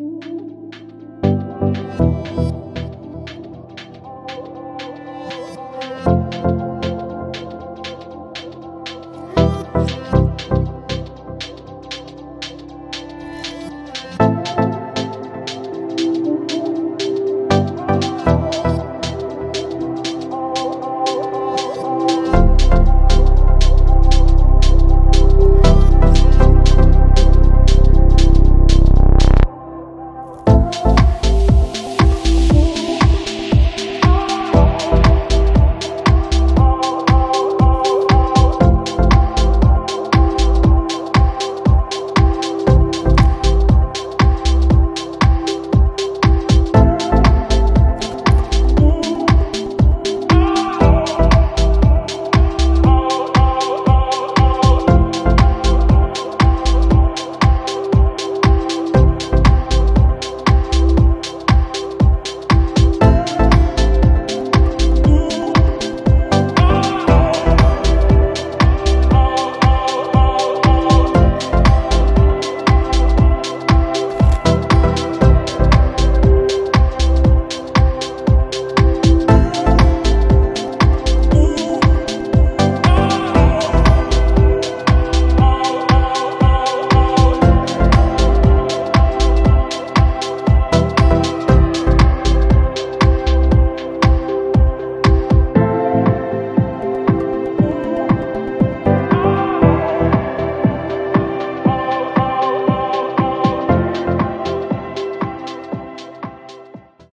Ooh.